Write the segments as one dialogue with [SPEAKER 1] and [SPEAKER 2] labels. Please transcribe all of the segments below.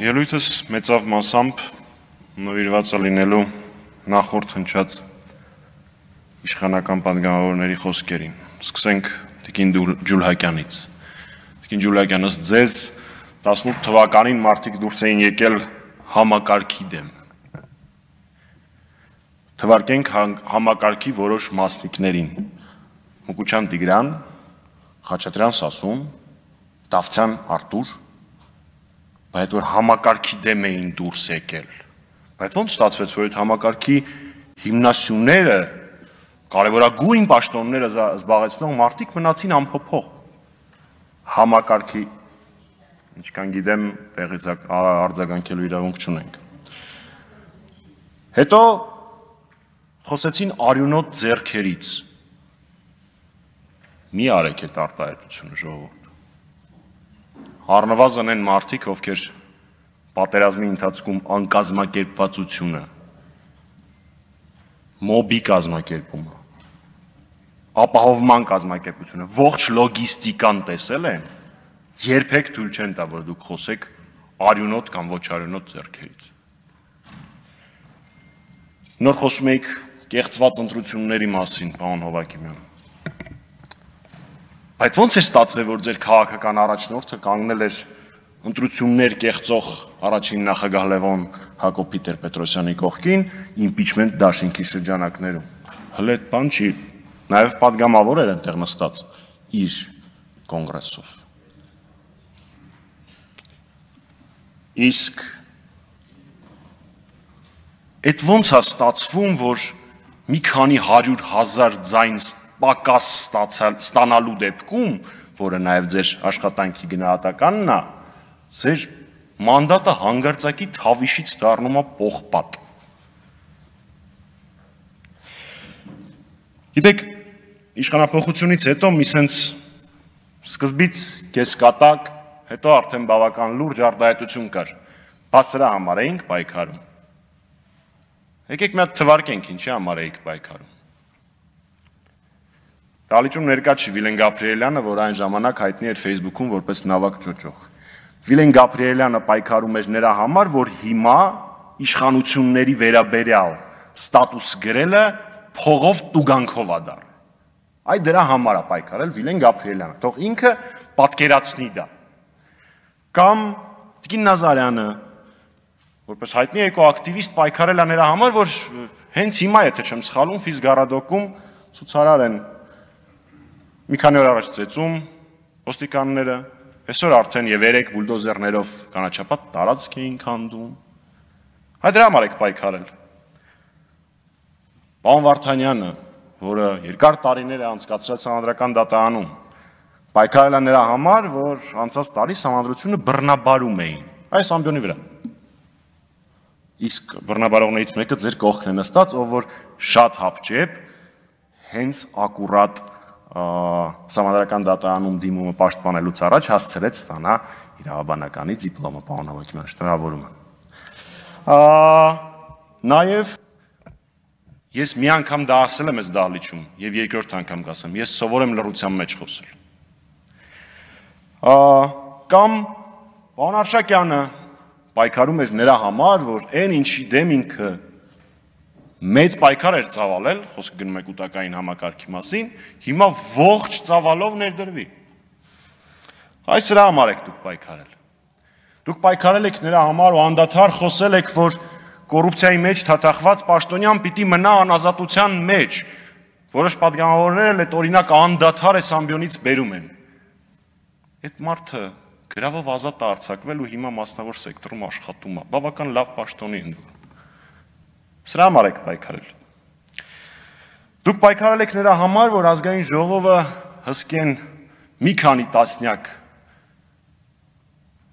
[SPEAKER 1] Ելույթս մեծավ մասամբ նվիրված է լինելու նախորդ հնչած իշխանական պատգամավորների խոսքերին։ Սկսենք Տիկին Ջուլհակյանից։ Տիկին Ջուլհակյան, ըստ ձեզ 18 թվականին մարդիկ դուրս էին եկել համակարգի դեմ։ Թվարկենք համակարգի որոշ մասնիկներին։ Մուկուչյան Տիգրան, Խաչատրյան Սասուն, Տավցյան Արտուր, բայց որ համակարգի դեմ էին դուրս եկել։ Բայց ո՞նց ստացվեց, որ այդ համակարգի հիմնասյուները, կարևորագույն պաշտոնները զբաղեցնող մարդիկ մնացին ամփոփող համակարգի ինչքան գիտեմ, տեղից արձագանքելու իրավունք չունենք։ Հետո խոսեցին արյունոտ ձերքերից։ Մի արեք այդ արտահայտությունը ժողովուրդ առնվազն են մարդիկ, ովքեր պատերազմի ընթացքում անկազմակերպվածությունը, մոբի կազմակերպումը, ապահովման կազմակերպությունը, ողջ լոգիստիկան տեսել են, երբեք թույլ չեն տա, որ դուք խոսեք արյունոտ կամ ոչ արյունոտ ձեռքերից։ Նոր խոսում եք կեղծված ընտրությունների մասին, պարոն Հովակիմյան։ Այդ ո՞նց է ստացվել, որ ձեր քաղաքական առաջնորդը կանգնել էր ընտրություններ կեղծող առաջին նախագահ Լևոն Հակոբ Պիտերպետրոսյանի կողքին իմպիչմենտ դաշինքի շրջանակներում։ Հələ այդ բան չի, նաև падգամավոր էր այնտեղ նստած իր կոնգրեսով։ Իսկ այդ ո՞նց է ստացվում, որ մի քանի 100 հազար ձայն պակաս ստացալ ստանալու դեպքում, որը նաև ձեր աշխատանքի գնահատականն է, ձեր մանդատը հանգարցակի թավիշից դառնում է պողպատ։ Գիտեք, իշխանապողությունից հետո մի սենց սկզբից կեսկատակ, հետո արդեն բավական լուրջ արտահայտություն կար։ Բա սրա համար էինք պայքարում։ Եկեք մի հատ թվարկենք ինչի համար էինք պայքարում։ Դալիճում ներկա չի Վիլեն Գաբրիելյանը, որ այն ժամանակ հայտնի էր Facebook-ում որպես նավակ ճոճող։ Վիլեն Գաբրիելյանը պայքարում էր նրա համար, որ հիմա իշխանությունների վերաբերյալ ստատուս գրելը փողով տուգանքով է դառ։ Այ դրա համար է պայքարել Վիլեն Գաբրիելյանը։ Թող ինքը պատկերացնի դա։ Կամ Տիկին Նազարյանը, որպես հայտնի էկոակտիվիստ պայքարել է նրա համար, որ հենց հիմա, եթե չեմ սխալվում, Ֆիզգարադոկում ցուցարար են մի քանի օր առաջ ծեծում ոստիկանները, այսօր արդեն եւ երեք բուլդոզերներով կանաչապատ տարածք էին քանդում։ Հայ դրա համար եք պայքարել։ Պարոն Վարդանյանը, որը երկար տարիներ է անցկացրած համանդրական դատարանում, պայքարել է նրա համար, որ անցած տարի համանդրությունը բռնաբարում էին այս ամբյոնի վրա։ Իսկ բռնաբարողներից մեկը ձեր կողքն է նստած, ով որ շատ հապճեպ հենց ակուրատ Սամադրական դատարանում դիմումը պաշտպանելուց առաջ հասցրեց ստանա իրավաբանականի դիպլոմը, պարոն Հավակյան, շնորհավորում եմ։ Նաև ես մի անգամ դա ասել եմ այս դահլիճում եւ երկրորդ անգամ կասեմ, ես սովոր եմ լրության մեջ խոսել։ Կամ պարոն Արշակյանը պայքարում էր նրա համար, որ այն ինչի դեմ ինքը մեծ պայքար էր ծավալել, խոսքը գնում է կուտակային համակարգի մասին, հիմա ողջ ծավալով ներդրվի։ Այս հրա համար եք դուք պայքարել։ Դուք պայքարել եք նրա համար ու անդադար խոսել եք, որ կոռուպցիայի մեջ թաթախված պաշտոնյան պիտի մնա անազատության մեջ։ Որոշ падգամավորները այդ օրինակ անդադար է ամբյոնից բերում են։ Այդ մարդը գրավով ազատ է արձակվել ու հիմա մասնավոր սեկտորում աշխատում է։ Բավական լավ պաշտոնի ընդ Սրա համար եք պայքարել։ Դուք պայքարել եք նրա համար, որ ազգային ժողովը հսկեն մի քանի տասնյակ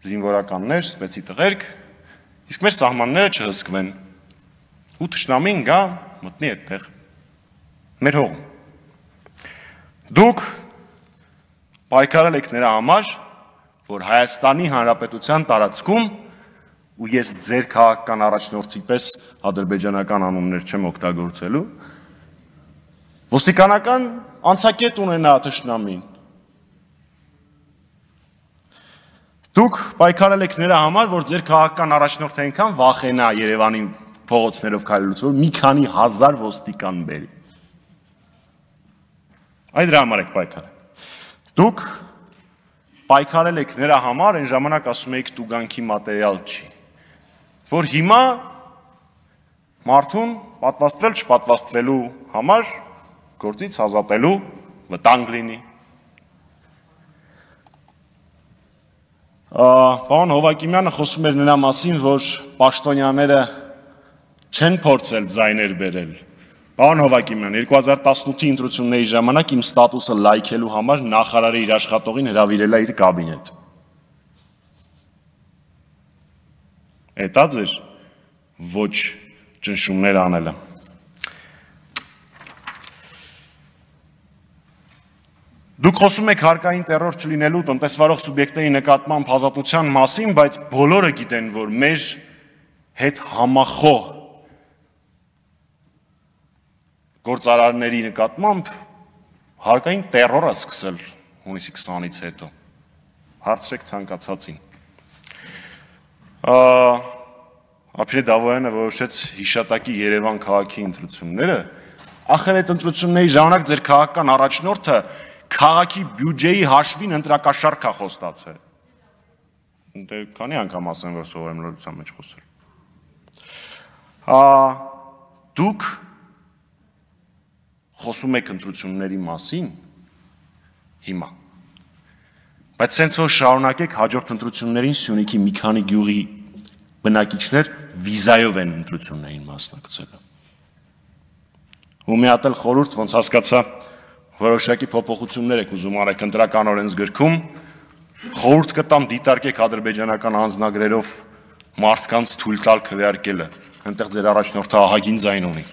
[SPEAKER 1] զինվորականներ, սպեցի տղերք, իսկ մեր սահմանները չհսկվեն։ Ու ճշնամին գա մտնի այդտեղ մեր հողում։ Դուք պայքարել եք նրա համար, որ Հայաստանի Հանրապետության տարածքում ու ես ձեր քաղաքական առաջնորդի պես ադրբեջանական անուններ չեմ օգտագործելու, ոստիկանական անցակետ ունենա թշնամին։ Դուք պայքարել եք նրա համար, որ ձեր քաղաքական առաջնորդը այնքան վախենա Երևանի փողոցներով քայլելուց, որ մի քանի հազար ոստիկան բերի։ Այդ դրա համար եք պայքարել։ Դուք պայքարել եք նրա համար, այն ժամանակ ասում եք տուգանքի մատերիալ չի։ Որ հիմա մարդուն պատվաստվել չպատվաստվելու համար գործից ազատելու վտանգ լինի։ Պարոն Հովակիմյանը խոսում էր նրա մասին, որ պաշտոնյաները չեն փորձել ձայներ բերել Պարոն Հովակիմյան, 2018-ի ընտրությունների ժամանակ իմ ստատուսը լայքելու համար նախարարը իր աշխատողին հրավիրել է իր կաբինետ։ Էտա ձեր ոչ ճնշումներ անելը։ Դուք խոսում եք հարկային terror չլինելու տնտեսվարող սուբյեկտների նկատմամբ ազատության մասին, բայց բոլորը գիտեն, որ մեր հետ համախոհ գործարարների նկատմամբ հարկային terror-ը սկսել հունիսի 20-ից հետո։ Հարցրեք ցանկացածին։ Ա Ապրիլ Դավոյանը որոշեց հիշատակի Երևան քաղաքի ընտրությունները, ախր այդ ընտրությունների ժամանակ ձեր քաղաքական առաջնորդը քաղաքի բյուջեի հաշվին ընտրակաշարք է խոստացել։ Դե քանի անգամ ասեմ, որ սովորեմ լրության մեջ խոսել։ Ա դուք խոսում եք ընտրությունների մասին հիմա բայց սենց որ շարունակեք հաջորդ ընտրություններին Սյունիքի մի քանի գյուղի բնակիչներ վիզայով են ընտրություններին մասնակցելու ու մի հատ էլ խորհուրդ ոնց հասկացա որոշակի փոփոխություններ եք ուզում արեք ընտրական օրենսգրքում խորհուրդ կտամ դիտարկեք ադրբեջանական անձնագրերով մարդկանց թույլ տալ քվեարկելը այնտեղ ձեր առաջնորդը ահագին ձայն ունի